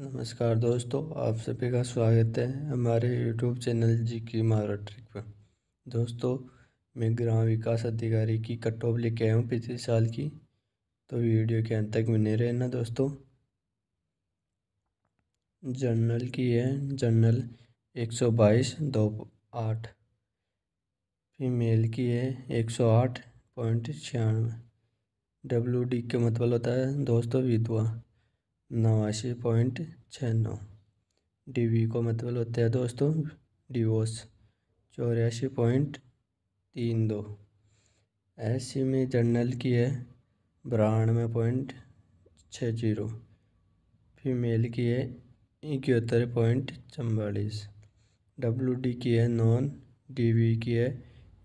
नमस्कार दोस्तों, आप सभी का स्वागत है हमारे यूट्यूब चैनल जी की मारा ट्रिक पर। दोस्तों, मैं ग्राम विकास अधिकारी की कट ऑफ़ लेके आया हूँ पिछले साल की तो वीडियो के अंत तक बने रहना दोस्तों। जर्नल की है, जर्नल एक सौ बाईस, दो आठ। फीमेल की है, एक सौ आठ पॉइंट छियानवे। डब्ल्यू डी का मतलब होता है दोस्तों विधवा। नवासी पॉइंट छः नौ। डी वी को मतलब होता है दोस्तों डिवोर्स चौरासी पॉइंट तीन दो। एस सी में जर्नल की है बानवे पॉइंट छः ज़ीरो। फीमेल की है, इकहत्तर पॉइंट चम्बालीस डब्ल्यू डी की है नॉन डी वी की है,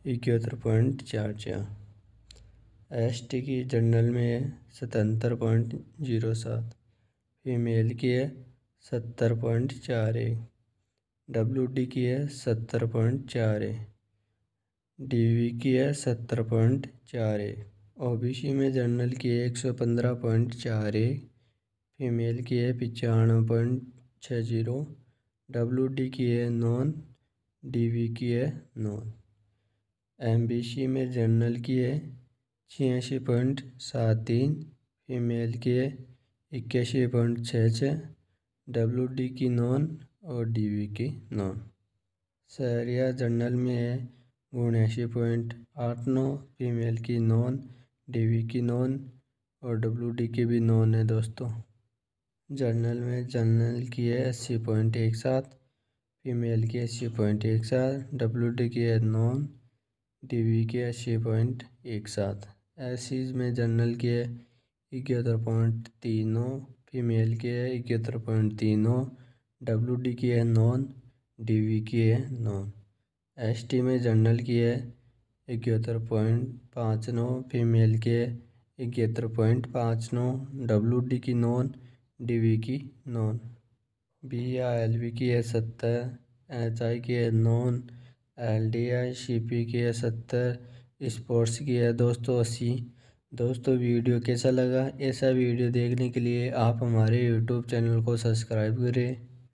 इकहत्तर पॉइंट चार चार। एस टी की जनरल में है, सतहत्तर पॉइंट ज़ीरो सात। फीमेल की है सत्तर पॉइंट चार एक डब्ल्यू डी की है सत्तर पॉइंट चार एक डी वी की है सत्तर पॉइंट चार एक ओ बी सी में जनरल की है एक सौ पंद्रह पॉइंट चार एक फीमेल की है पचानवे पॉइंट छः ज़ीरो डब्ल्यू डी की है नॉन डी वी की है नॉन एम बी सी में जनरल की है छियासी पॉइंट सात तीन, फीमेल की है इक्यासी पॉइंट छः छः डब्ल्यू डी की नॉन और डी वी की नॉन सहरिया जनरल में है। उन्यासी पॉइंट आठ नौ, फीमेल की नॉन डी वी की नॉन और डब्ल्यू डी की भी नॉन है दोस्तों। जर्नल में जनरल की है अस्सी पॉइंट एक सात, फीमेल की अस्सी पॉइंट एक सात डब्ल्यू डी की है नॉन डी वी की अस्सी पॉइंट एक सात। एस में जनरल की है इकहत्तर पॉइंट तीन नौ, फीमेल की है इकहत्तर पॉइंट तीन नौ, डब्ल्यू डी की है नॉन डी वी की है नॉन एस टी में जनरल की है इकहत्तर पॉइंट पाँच नौ, फीमेल की है पॉइंट पाँच नौ, डब्ल्यू डी की नॉन डी वी की नॉन बी या एल वी की है सत्तर, एच आई की है non L D I, C P की है सत्तर, स्पोर्ट्स की है दोस्तों अस्सी। दोस्तों, वीडियो कैसा लगा? ऐसा वीडियो देखने के लिए आप हमारे यूट्यूब चैनल को सब्सक्राइब करें।